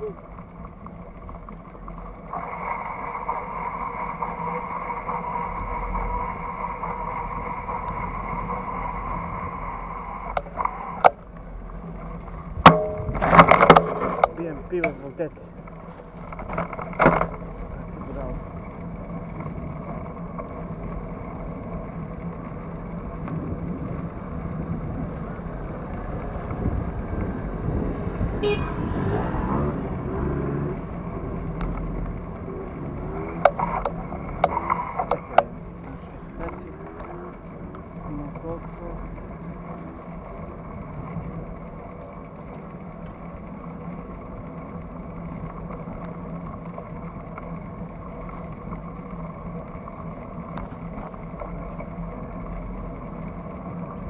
Piłem piwo w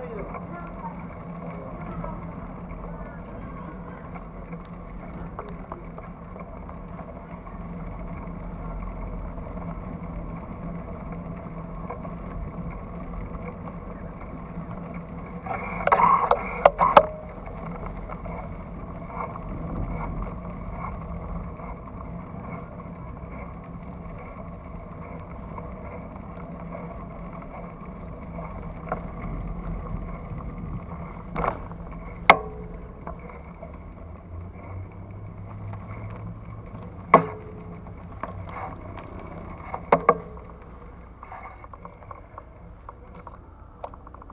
Thank you.